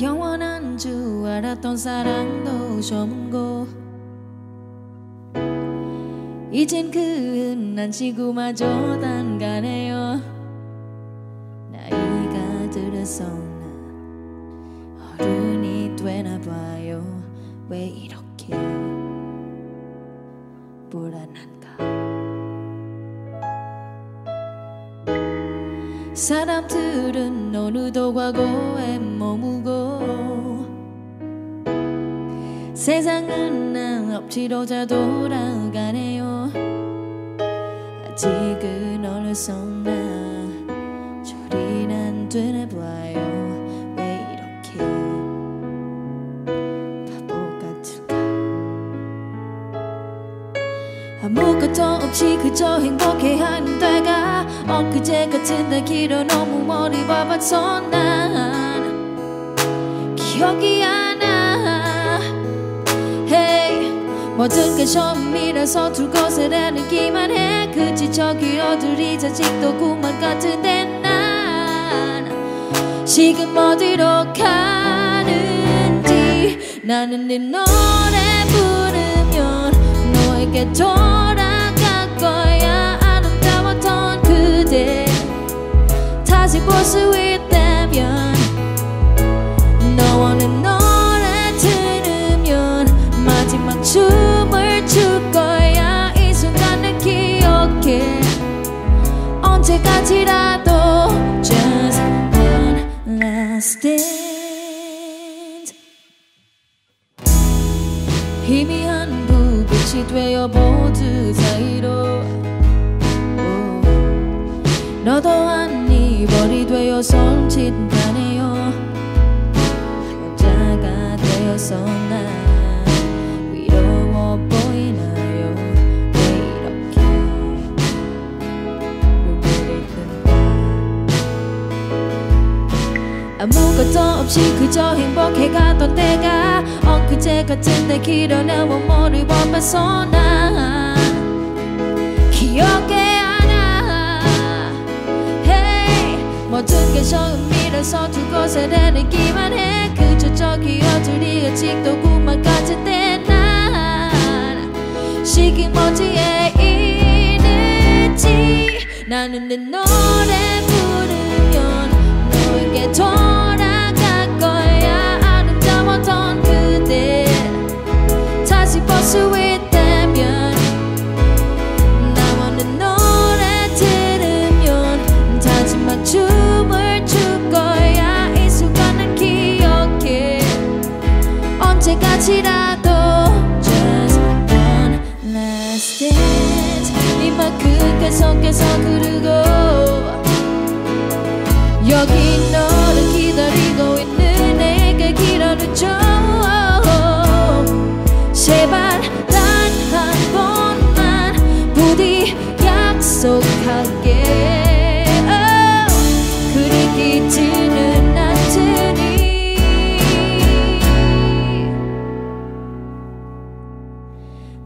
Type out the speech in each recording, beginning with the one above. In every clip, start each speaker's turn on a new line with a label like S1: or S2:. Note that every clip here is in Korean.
S1: 영원한 줄 알았던 사랑도 저문고. 이젠 그 흔한 지구마저 단가네요. 나이가 들어서 나 어른이 되나 봐요. 왜 이렇게 불안한가? 사람들은 오늘도 과거에 머무 세상은 나 엎치러자 돌아가네요. 아직은 어려서 나. 저리 난 되나 봐요. 왜 이렇게 바보 같을까? 아무것도 없이 그저 행복해하는 때가 엊그제 같은데 길어 너무 멀리 봐봤어 난. 기억이 안 모든 게 처음이라서 두 곳에 다르기만 해. 그치 저 기어들이 아직도 꿈만 같은데 난. 지금 어디로 가는지 나는 네 노래 부르면 너에게 돌아갈 거야. 아름다웠던 그대 언제까지라도 just one last dance. 희미한 불빛이 되어 모두 사이로. 오, 너도 아니 벌이 되어 손짓하네요. 여자가 되어서 나 아무것도 없이 그저 행복해 가던 때가 엊그제 같은데 길어 나와 머리 범해서 나. 기억에 안아 hey, 모든 게 처음이라서 두 곳에 다르기만 해. 그저 저 기억들이 아직도 꿈만 같은데 난 시긴 어디에 있는지? 나는 내 노래 부르 언제까지라도 just one last dance. 이만 끝에서 계속 흐르고 여기 너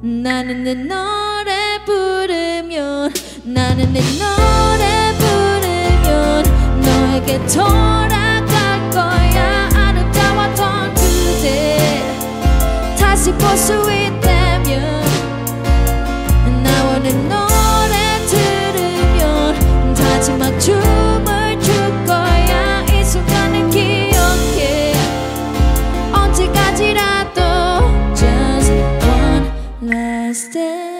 S1: 나는 내 노래 부르면 나는 내 노래 부르면 너에게 돌아갈 거야. 아름다웠던 그대. 다시 볼수 있 언